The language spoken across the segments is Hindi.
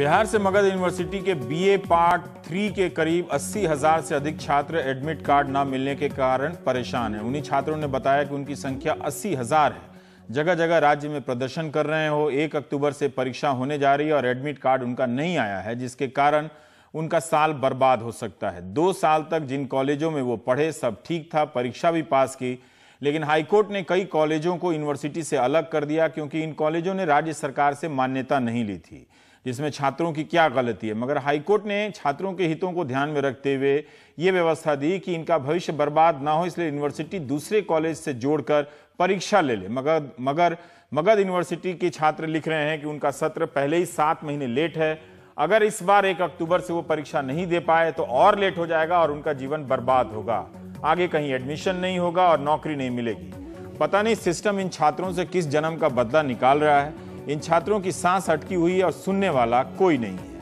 बिहार से मगध यूनिवर्सिटी के बीए पार्ट थ्री के करीब अस्सी हज़ार से अधिक छात्र एडमिट कार्ड न मिलने के कारण परेशान हैं। उन्हीं छात्रों ने बताया कि उनकी संख्या अस्सी हज़ार है। जगह जगह राज्य में प्रदर्शन कर रहे हो। एक अक्टूबर से परीक्षा होने जा रही है और एडमिट कार्ड उनका नहीं आया है, जिसके कारण उनका साल बर्बाद हो सकता है। दो साल तक जिन कॉलेजों में वो पढ़े, सब ठीक था, परीक्षा भी पास की, लेकिन हाईकोर्ट ने कई कॉलेजों को यूनिवर्सिटी से अलग कर दिया, क्योंकि इन कॉलेजों ने राज्य सरकार से मान्यता नहीं ली थी। जिसमें छात्रों की क्या गलती है। मगर हाईकोर्ट ने छात्रों के हितों को ध्यान में रखते हुए ये व्यवस्था दी कि इनका भविष्य बर्बाद ना हो, इसलिए यूनिवर्सिटी दूसरे कॉलेज से जोड़कर परीक्षा ले ले। मगर मगर, मगध यूनिवर्सिटी के छात्र लिख रहे हैं कि उनका सत्र पहले ही सात महीने लेट है। अगर इस बार एक अक्टूबर से वो परीक्षा नहीं दे पाए तो और लेट हो जाएगा और उनका जीवन बर्बाद होगा। आगे कहीं एडमिशन नहीं होगा और नौकरी नहीं मिलेगी। पता नहीं सिस्टम इन छात्रों से किस जन्म का बदला निकाल रहा है। इन छात्रों की सांस अटकी हुई है और सुनने वाला कोई नहीं है।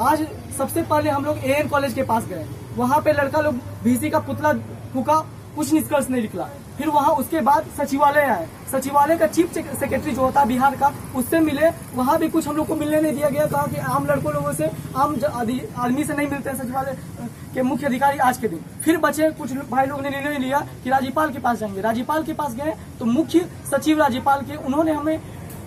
आज सबसे पहले हम लोग एन कॉलेज के पास गए। वहाँ पे लड़का लोग बीसी का पुतला फूका कुछ निष्कर्ष नहीं निकला। फिर वहाँ उसके बाद सचिवालय आए। सचिवालय का चीफ सेक्रेटरी जो होता है बिहार का, उससे मिले। वहाँ भी कुछ हम लोग को मिलने नहीं दिया गया। कहा कि आम लड़कों लोगों से आम आदमी से नहीं मिलते हैं सचिवालय के मुख्य अधिकारी आज के दिन। फिर बचे कुछ भाई लोग ने निर्णय लिया कि राज्यपाल के पास जाएँगे। राज्यपाल के पास गए तो मुख्य सचिव राज्यपाल के, उन्होंने हमें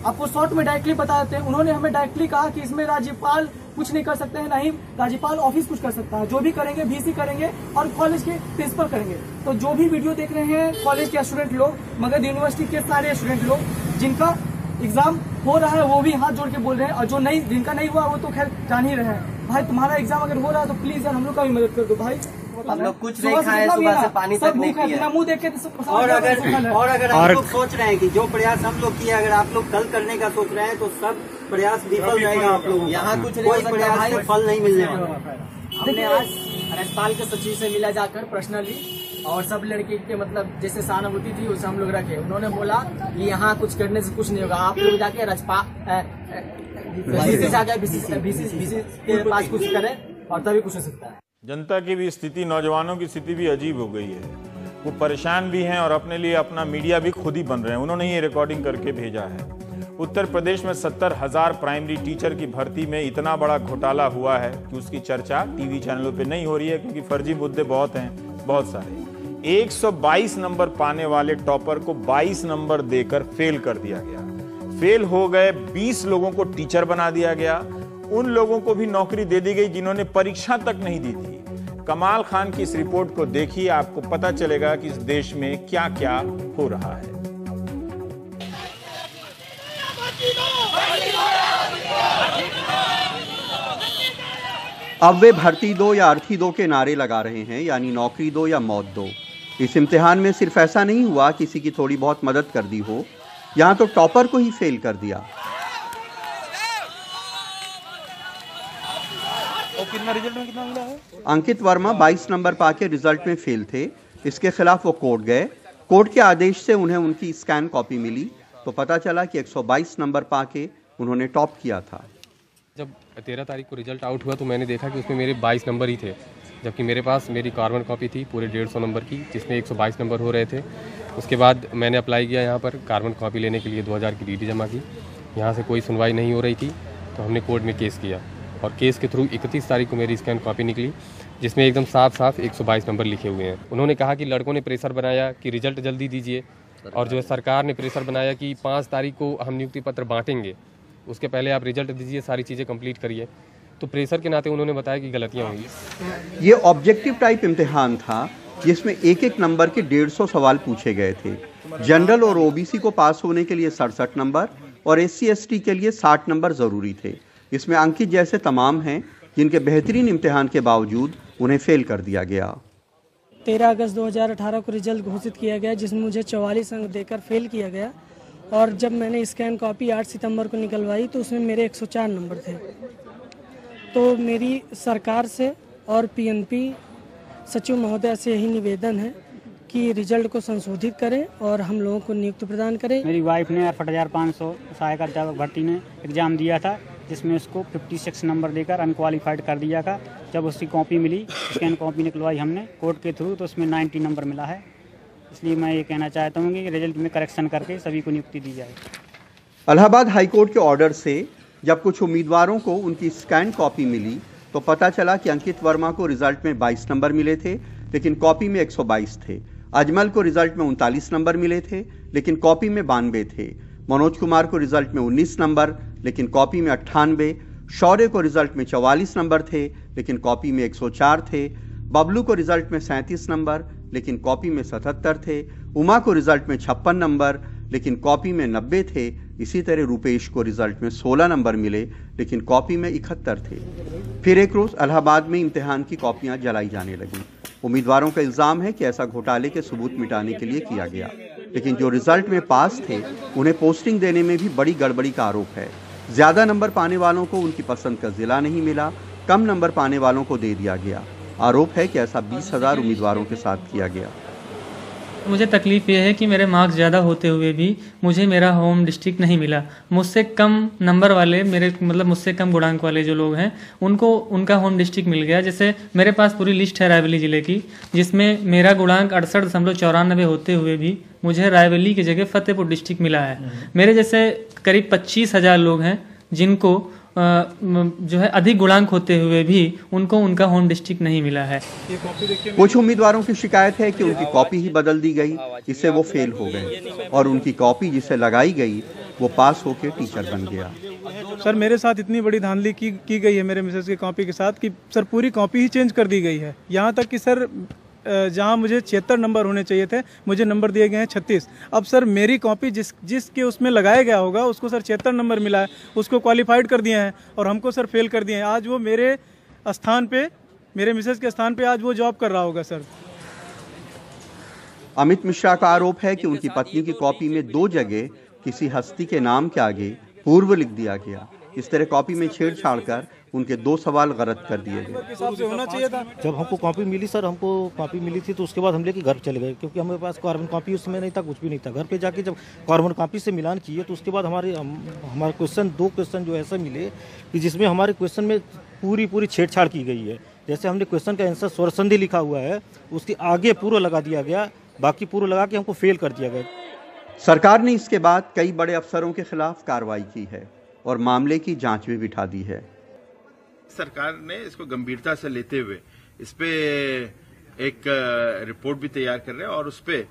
आपको शॉर्ट में डायरेक्टली बता देते हैं। उन्होंने हमें डायरेक्टली कहा कि इसमें राज्यपाल कुछ नहीं कर सकते हैं, नहीं, राज्यपाल ऑफ़िस कुछ कर सकता है। जो भी करेंगे बीसी करेंगे और कॉलेज के प्रिंसिपल करेंगे। तो जो भी वीडियो देख रहे हैं कॉलेज के स्टूडेंट लोग, मगध यूनिवर्सिटी के सारे स्टूडेंट लोग, जिनका एग्ज़ाम हो रहा है, वो भी हाथ जोड़ के बोल रहे हैं। और जो नहीं, जिनका नहीं हुआ, वो तो खैर जान ही रहे हैं। भाई, तुम्हारा एग्ज़ाम अगर हो रहा है तो प्लीज़ यार, हम लोग का भी मदद कर दो। भाई हम लोग कुछ नहीं खाए सुबह से पानी तक नहीं पिया। मुँह देख और अगर और अगर आप लोग सोच रहे हैं कि जो प्रयास हम लोग किए अगर आप लोग कल करने का सोच रहे हैं तो सब प्रयास विफल रहेगा आप लोग यहाँ कुछ कोई प्रयास से फल नहीं मिलने वाला। हमने आज राज्यपाल के सचिव से मिला जाकर पर्सनली और सब लड़के के मतलब जैसे सहानुभूति थी उसे हम लोग रखे। उन्होंने बोला कि यहाँ कुछ करने से कुछ नहीं होगा। आप लोग जाके राज्यपाल जाके बीसी के पास कुछ करें और तभी कुछ हो सकता है। जनता की भी स्थिति, नौजवानों की स्थिति भी अजीब हो गई है। वो परेशान भी हैं और अपने लिए अपना मीडिया भी खुद ही बन रहे हैं। उन्होंने ये रिकॉर्डिंग करके भेजा है। उत्तर प्रदेश में सत्तर हज़ार प्राइमरी टीचर की भर्ती में इतना बड़ा घोटाला हुआ है कि उसकी चर्चा टीवी चैनलों पे नहीं हो रही है, क्योंकि फर्जी मुद्दे बहुत हैं, बहुत सारे। 122 नंबर पाने वाले टॉपर को 22 नंबर देकर फेल कर दिया गया। फेल हो गए 20 लोगों को टीचर बना दिया गया। उन लोगों को भी नौकरी दे दी गई जिन्होंने परीक्षा तक नहीं दी थी। कमाल खान की इस रिपोर्ट को देखिए, आपको पता चलेगा कि इस देश में क्या क्या हो रहा है। अब वे भर्ती दो या अर्थी दो के नारे लगा रहे हैं, यानी नौकरी दो या मौत दो। इस इम्तिहान में सिर्फ़ ऐसा नहीं हुआ, किसी की थोड़ी बहुत मदद कर दी हो। यहाँ तो टॉपर को ही फेल कर दिया। कितना रिज़ल्ट में कितना मिला है? अंकित वर्मा 22 नंबर पाके रिज़ल्ट में फेल थे। इसके खिलाफ वो कोर्ट गए। कोर्ट के आदेश से उन्हें उनकी स्कैन कॉपी मिली। तो पता चला कि 122 नंबर पाके उन्होंने टॉप किया था। जब तेरह तारीख को रिज़ल्ट आउट हुआ तो मैंने देखा कि उसमें मेरे 22 नंबर ही थे। जबकि मेरे पास मेरी कार्बन कॉपी थी पूरे डेढ़ सौ नंबर की जिसमें 122 नंबर हो रहे थे। उसके बाद मैंने अप्लाई किया यहाँ पर कार्बन कॉपी लेने के लिए 2000 की डी जमा की। यहाँ से कोई सुनवाई नहीं हो रही थी तो हमने कोर्ट में केस किया। और केस के थ्रू इकतीस तारीख को मेरी स्कैन कॉपी निकली, जिसमें एकदम साफ़ साफ़ 122 नंबर लिखे हुए हैं। उन्होंने कहा कि लड़कों ने प्रेशर बनाया कि रिज़ल्ट जल्दी दीजिए, और जो है सरकार ने प्रेशर बनाया कि पाँच तारीख को हम नियुक्ति पत्र बांटेंगे, उसके पहले आप रिज़ल्ट दीजिए, सारी चीज़ें कंप्लीट करिए। तो प्रेशर के नाते उन्होंने बताया कि गलतियाँ हुई। ये ऑब्जेक्टिव टाइप इम्तहान था, जिसमें एक एक नंबर के डेढ़ सौ सवाल पूछे गए थे। जनरल और ओबीसी को पास होने के लिए सड़सठ नंबर और एस सी के लिए साठ नंबर ज़रूरी थे। इसमें अंकित जैसे तमाम हैं जिनके बेहतरीन इम्तिहान के बावजूद उन्हें फेल कर दिया गया। तेरह अगस्त 2018 को रिज़ल्ट घोषित किया गया जिसमें मुझे चौवालीस अंक देकर फेल किया गया। और जब मैंने स्कैन कॉपी 8 सितंबर को निकलवाई तो उसमें मेरे 104 नंबर थे। तो मेरी सरकार से और पीएनपी सचिव महोदय से यही निवेदन है कि रिज़ल्ट को संशोधित करें और हम लोगों को नियुक्ति प्रदान करें। मेरी वाइफ ने अड़सठ हज़ार पाँच सौ सहायक अध्यापक भर्ती में एग्ज़ाम दिया था। जिसमें उसको 56 नंबर देकर अनक्वालिफाइड कर दिया था। जब उसकी कॉपी मिली स्कैन कॉपी निकलवाई हमने कोर्ट के थ्रू तो उसमें 90 नंबर मिला है। इसलिए मैं ये कहना चाहता हूँ कि रिज़ल्ट में करेक्शन करके सभी को नियुक्ति दी जाए। इलाहाबाद हाईकोर्ट के ऑर्डर से जब कुछ उम्मीदवारों को उनकी स्कैन कॉपी मिली तो पता चला कि अंकित वर्मा को रिज़ल्ट में 22 नंबर मिले थे, लेकिन कॉपी में 122 थे। अजमल को रिज़ल्ट में उनतालीस नंबर मिले थे, लेकिन कॉपी में बानवे थे। मनोज कुमार को रिज़ल्ट में 19 नंबर लेकिन कॉपी में अट्ठानवे, शौर्य को रिज़ल्ट में 44 नंबर थे, लेकिन कॉपी में 104 थे, बबलू को रिज़ल्ट में 37 नंबर, लेकिन कॉपी में 77 थे, उमा को रिज़ल्ट में छप्पन नंबर, लेकिन कॉपी में 90 थे, इसी तरह रुपेश को रिज़ल्ट में 16 नंबर मिले, लेकिन कॉपी में इकहत्तर थे। फिर एक रोज इलाहाबाद में इम्तिहान की कॉपियाँ जलाई जाने लगी। उम्मीदवारों का इल्ज़ाम है कि ऐसा घोटाले के सबूत मिटाने के लिए किया गया। लेकिन जो रिज़ल्ट में पास थे, उन्हें पोस्टिंग देने में भी बड़ी गड़बड़ी का आरोप है। ज़्यादा नंबर पाने वालों को उनकी पसंद का जिला नहीं मिला कम नंबर पाने वालों को दे दिया गया। आरोप है कि ऐसा बीस हज़ार उम्मीदवारों के साथ किया गया। मुझे तकलीफ़ ये है कि मेरे मार्क्स ज़्यादा होते हुए भी मुझे मेरा होम डिस्ट्रिक्ट नहीं मिला। मुझसे कम नंबर वाले मेरे मतलब मुझसे कम गुणांक वाले जो लोग हैं उनको उनका होम डिस्ट्रिक्ट मिल गया। जैसे मेरे पास पूरी लिस्ट है रायबली ज़िले की जिसमें मेरा गुणांक अड़सठ दशमलव चौरानबे होते हुए भी मुझे रायबली की जगह फतेहपुर डिस्ट्रिक्ट मिला है। मेरे जैसे करीब पच्चीस हज़ार लोग हैं जिनको जो है अधिक गुणांक होते हुए भी उनको उनका होम डिस्ट्रिक्ट नहीं मिला है। कुछ उम्मीदवारों की शिकायत है कि उनकी कॉपी ही बदल दी गई इससे वो फेल हो गए। और उनकी कॉपी जिसे लगाई गई वो पास होकर टीचर बन गया। सर मेरे साथ इतनी बड़ी धांधली की की गई है मेरे मिसेस की कॉपी के साथ कि सर पूरी कॉपी ही चेंज कर दी गई है। यहाँ तक कि सर जहाँ मुझे छिहत्तर नंबर होने चाहिए थे मुझे नंबर दिए गए हैं छत्तीस। अब सर मेरी कॉपी जिस जिसके उसमें लगाया गया होगा उसको सर छिहत्तर नंबर मिला है उसको क्वालिफाइड कर दिए हैं और हमको सर फेल कर दिए हैं। आज वो मेरे स्थान पे मेरे मिसेज के स्थान पे आज वो जॉब कर रहा होगा सर। अमित मिश्रा का आरोप है कि उनकी पत्नी की कॉपी में दो जगह किसी हस्ती के नाम के आगे पूर्व लिख दिया गया। इस तरह कॉपी में छेड़छाड़ कर उनके दो सवाल गलत कर दिए गए। होना चाहिए था। जब हमको कॉपी मिली सर हमको कॉपी मिली थी तो उसके बाद हम लेके घर चले गए क्योंकि हमारे पास कार्बन कॉपी उस समय नहीं था कुछ भी नहीं था। घर पे जाके जब कार्बन कॉपी से मिलान किए तो उसके बाद हमारे हम, हमारे क्वेश्चन दो क्वेश्चन जो ऐसे मिले कि जिसमें हमारे क्वेश्चन में पूरी पूरी छेड़छाड़ की गई है। जैसे हमने क्वेश्चन का आंसर स्वर संधि लिखा हुआ है उसके आगे पूर्व लगा दिया गया बाकी पूर्व लगा के हमको फेल कर दिया गया। सरकार ने इसके बाद कई बड़े अफसरों के खिलाफ कार्रवाई की है और मामले की जाँच भी बिठा दी है। सरकार ने इसको गंभीरता से लेते हुए इस पे एक रिपोर्ट भी तैयार कर रहे हैं और उस पे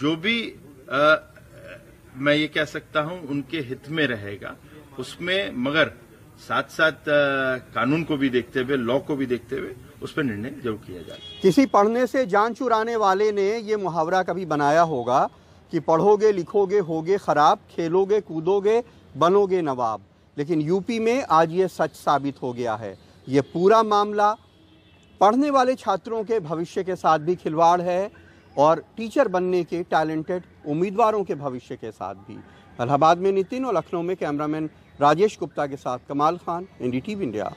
जो भी आ, मैं ये कह सकता हूँ उनके हित में रहेगा उसमें मगर साथ साथ कानून को भी देखते हुए लॉ को भी देखते हुए उस पर निर्णय ज़रूर किया जाए किसी पढ़ने से जान चुराने वाले ने ये मुहावरा कभी बनाया होगा कि पढ़ोगे लिखोगे होगे खराब खेलोगे कूदोगे बनोगे नवाब। लेकिन यूपी में आज ये सच साबित हो गया है। ये पूरा मामला पढ़ने वाले छात्रों के भविष्य के साथ भी खिलवाड़ है और टीचर बनने के टैलेंटेड उम्मीदवारों के भविष्य के साथ भी। इलाहाबाद में नितिन और लखनऊ में कैमरामैन राजेश गुप्ता के साथ कमाल खान, एनडीटीवी इंडिया।